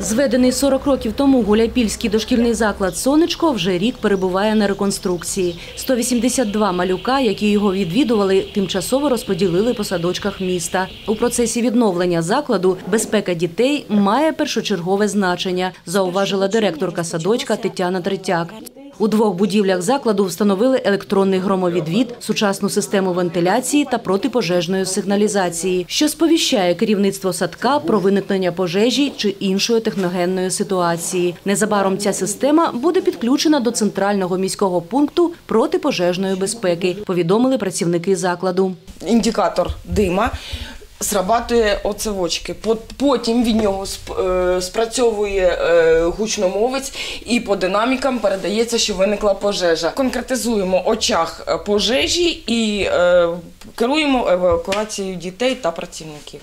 Зведений 40 років тому Гуляйпільський дошкільний заклад «Сонечко» вже рік перебуває на реконструкції. 182 малюка, які його відвідували, тимчасово розподілили по садочках міста. У процесі відновлення закладу безпека дітей має першочергове значення, зауважила директорка садочка Тетяна Третяк. У двох будівлях закладу встановили електронний громовідвід, сучасну систему вентиляції та протипожежної сигналізації, що сповіщає керівництво садка про виникнення пожежі чи іншої техногенної ситуації. Незабаром ця система буде підключена до центрального міського пункту протипожежної безпеки, повідомили працівники закладу. індикатор дима. Срабатує оцевочки. Пот- Потім від нього е, спрацьовує е, гучномовець і по динамікам передається, що виникла пожежа. Конкретизуємо очаг е, пожежі і керуємо евакуацією дітей та працівників.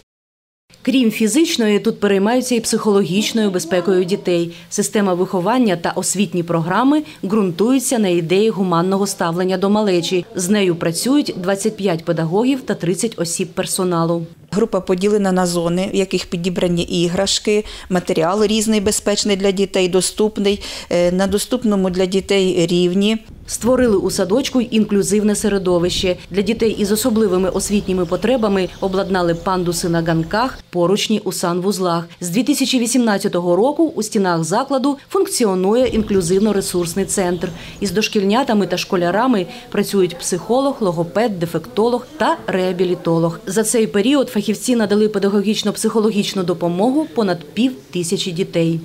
Крім фізичної, тут переймаються і психологічною безпекою дітей. Система виховання та освітні програми ґрунтуються на ідеї гуманного ставлення до малечі. З нею працюють 25 педагогів та 30 осіб персоналу. Група поділена на зони, в яких підібрані іграшки, матеріал різний, безпечний для дітей, доступний е, на доступному для дітей рівні. Створили у садочку інклюзивне середовище. Для дітей із особливими освітніми потребами обладнали пандуси на ганках, поручні у санвузлах. З 2018 року у стінах закладу функціонує інклюзивно-ресурсний центр. Із дошкільнятами та школярами працюють психолог, логопед, дефектолог та реабілітолог. За цей період фахівці надали педагогічно-психологічну допомогу понад пів тисячі дітей.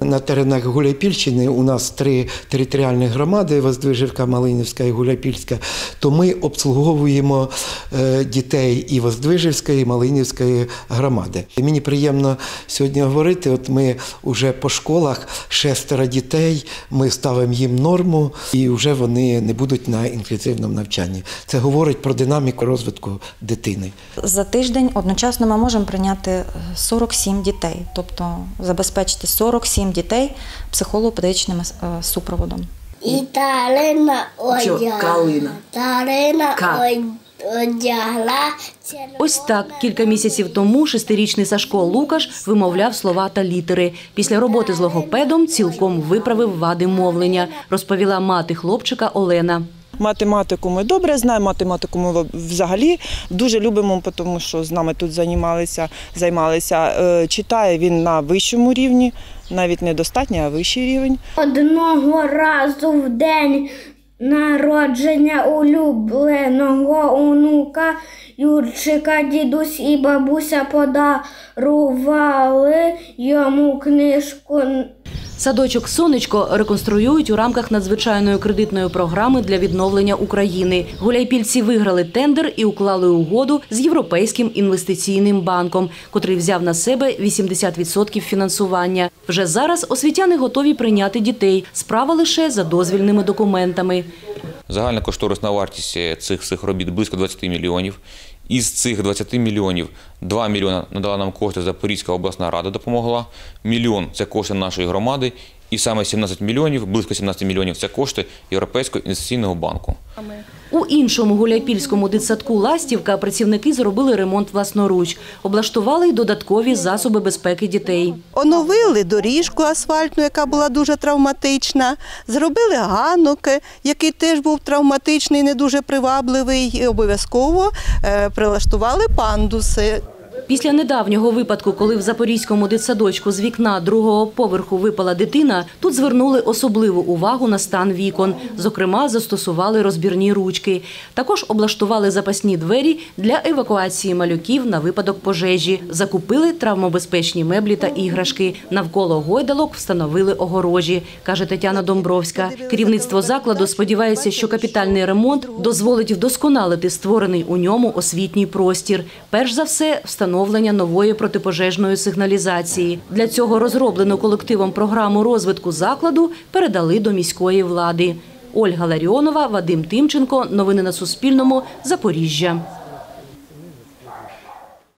На теренах Гуляйпільщини у нас три територіальні громади Воздвижівка, Малинівська і Гуляйпільська. То ми обслуговуємо е, дітей і Воздвижівської, і Малинівської громади. І мені приємно сьогодні говорити. От ми вже по школах шестеро дітей, ми ставимо їм норму, і вже вони не будуть на інклюзивному навчанні. Це говорить про динаміку розвитку дитини. За тиждень одночасно ми можемо прийняти е, 47 дітей, тобто забезпечити 47 дітей психолого-педагогічним е, супроводом. І Тарина одягла. калина? Тарина одягла. Ось так кілька місяців тому шестирічний Сашко Лукаш вимовляв слова та літери. Після роботи з логопедом цілком виправив вади мовлення, розповіла мати хлопчика Олена. Математику ми добре знаємо, математику ми взагалі дуже любимо, тому що з нами тут займалися. займалися. Е, Читає він на вищому рівні, навіть не достатньо, а вищий рівень. Одного разу в день народження улюбленого онука Юрчика дідусь і бабуся подарували йому книжку Садочок Сонечко реконструюють у рамках надзвичайної кредитної програми для відновлення України. Гуляйпільці виграли тендер і уклали угоду з Європейським інвестиційним банком, котрий взяв на себе 80% фінансування. Вже зараз освітяни готові прийняти дітей. Справа лише за дозвільними документами. Загальна кошторисна вартість е, цих робіт близько 20 мільйонів. Із цих 20 мільйонів 2 мільйони надала нам кошти Запорізька обласна рада допомогла. Мільйон це кошти нашої громади. І саме 17 мільйонів, близько 17 мільйонів це кошти Європейського інвестиційного банку. У іншому гуляйпільському дитсадку Ластівка працівники зробили ремонт власноруч, облаштували й додаткові засоби безпеки дітей. Оновили доріжку асфальтну, яка була дуже травматична. Зробили ганок, який теж був травматичний, не дуже привабливий. І обов'язково е, прилаштували пандуси. Після недавнього випадку, коли в Запорізькому дитсадочку з вікна другого поверху випала дитина, тут звернули особливу увагу на стан вікон. Зокрема, застосували розбірні ручки. Також облаштували запасні двері для евакуації малюків на випадок пожежі. Закупили травмобезпечні меблі та іграшки. Навколо гойдалок встановили огорожі, каже Тетяна Домбровська. Керівництво закладу сподівається, що капітальний ремонт дозволить вдосконалити створений у ньому освітній простір. Перш за все, встановлення нової протипожежної сигналізації. Для цього розроблену колективом програму розвитку закладу передали до міської влади. Ольга Ларіонова, Вадим Тимченко. Новини на Суспільному. Запоріжжя.